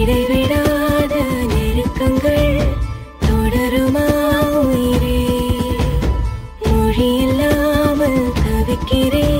இடைவிடாத நெருக்கங்கள் தொடருமா உயிரே? மொழி இல்லாமல் தவிக்கிறேன்.